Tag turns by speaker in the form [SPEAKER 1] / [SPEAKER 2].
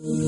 [SPEAKER 1] Mm-hmm.